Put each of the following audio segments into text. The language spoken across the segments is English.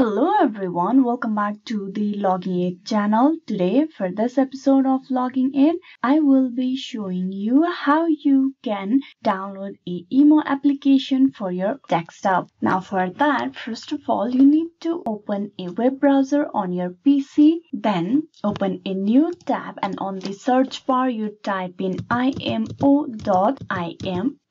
Hello everyone, welcome back to the Login Aid channel. Today for this episode of Login Aid, I will be showing you how you can download a imo application for your desktop. Now for that, first of all, you need to open a web browser on your PC, then open a new tab and on the search bar you type in imo.im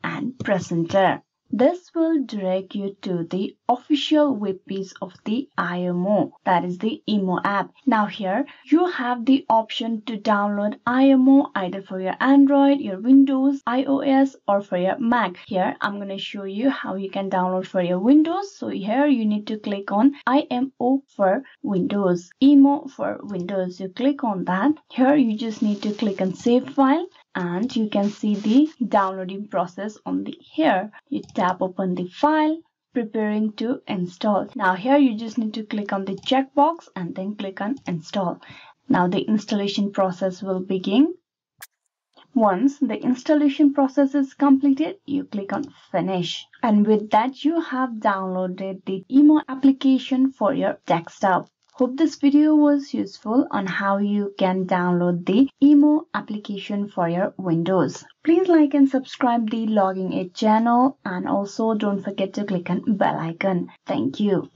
and press enter. This will direct you to the official web page of the IMO, that is the IMO app. Now here you have the option to download IMO either for your Android, your Windows, iOS or for your Mac. Here I'm going to show you how you can download for your Windows. So here you need to click on IMO for Windows, IMO for Windows. You click on that. Here you just need to click on save file and you can see the downloading process on the here you tap open the file preparing to install now here you just need to click on the checkbox and then click on install now the installation process will begin once the installation process is completed, you click on finish. And with that, you have downloaded the imo application for your desktop. Hope this video was useful on how you can download the imo application for your Windows. Please like and subscribe the Login Aid channel and also don't forget to click on bell icon. Thank you.